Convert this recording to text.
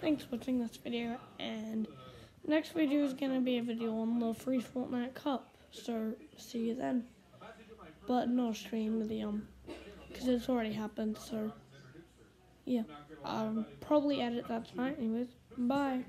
thanks for watching this video and next video is going to be a video on the free Fortnite Cup so see you then. But no stream the um because it's already happened so yeah, I'll probably edit that tonight. Anyways, bye.